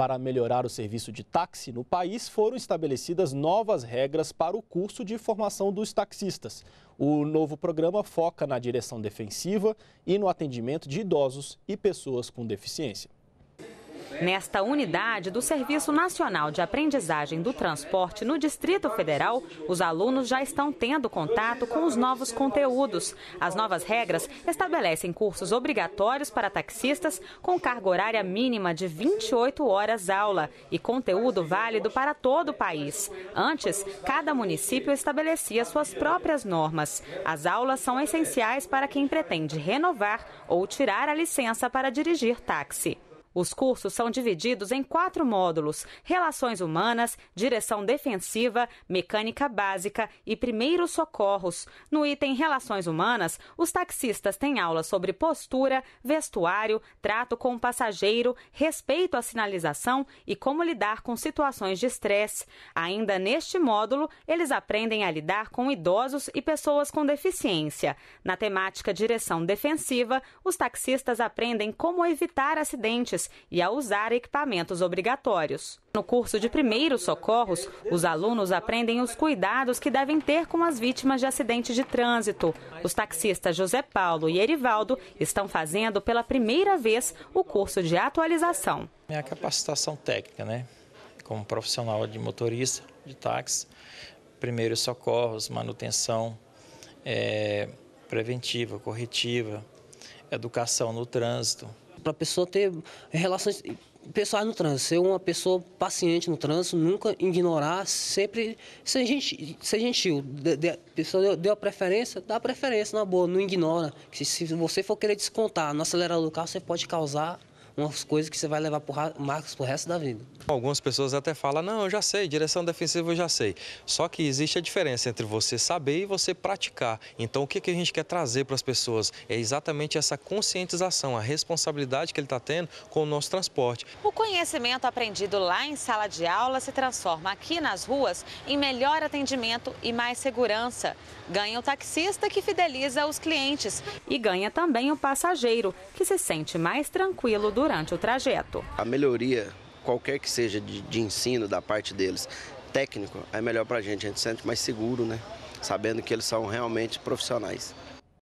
Para melhorar o serviço de táxi no país, foram estabelecidas novas regras para o curso de formação dos taxistas. O novo programa foca na direção defensiva e no atendimento de idosos e pessoas com deficiência. Nesta unidade do Serviço Nacional de Aprendizagem do Transporte no Distrito Federal, os alunos já estão tendo contato com os novos conteúdos. As novas regras estabelecem cursos obrigatórios para taxistas com carga horária mínima de 28 horas aula e conteúdo válido para todo o país. Antes, cada município estabelecia suas próprias normas. As aulas são essenciais para quem pretende renovar ou tirar a licença para dirigir táxi. Os cursos são divididos em quatro módulos: Relações Humanas, Direção Defensiva, Mecânica Básica e Primeiros Socorros. No item Relações Humanas, os taxistas têm aulas sobre postura, vestuário, trato com o passageiro, respeito à sinalização e como lidar com situações de estresse. Ainda neste módulo, eles aprendem a lidar com idosos e pessoas com deficiência. Na temática Direção Defensiva, os taxistas aprendem como evitar acidentes e a usar equipamentos obrigatórios. No curso de primeiros socorros, os alunos aprendem os cuidados que devem ter com as vítimas de acidentes de trânsito. Os taxistas José Paulo e Erivaldo estão fazendo pela primeira vez o curso de atualização. É capacitação técnica, né? Como profissional de motorista de táxi, primeiros socorros, manutenção é, preventiva, corretiva, educação no trânsito, para a pessoa ter relações pessoais no trânsito, ser uma pessoa paciente no trânsito, nunca ignorar, sempre ser, gentil. Ser gentil. De, de, a pessoa deu, deu a preferência, dá a preferência na boa, não ignora. Se, se você for querer descontar no acelerador do carro, você pode causar umas coisas que você vai levar por marcos pro resto da vida. Algumas pessoas até falam, não, eu já sei, direção defensiva eu já sei. Só que existe a diferença entre você saber e você praticar. Então, o que, que a gente quer trazer para as pessoas é exatamente essa conscientização, a responsabilidade que ele está tendo com o nosso transporte. O conhecimento aprendido lá em sala de aula se transforma aqui nas ruas em melhor atendimento e mais segurança. Ganha o taxista que fideliza os clientes e ganha também o passageiro que se sente mais tranquilo durante o trajeto. A melhoria, qualquer que seja de, de ensino da parte deles, técnico, é melhor para a gente. A gente se sente mais seguro, né? Sabendo que eles são realmente profissionais.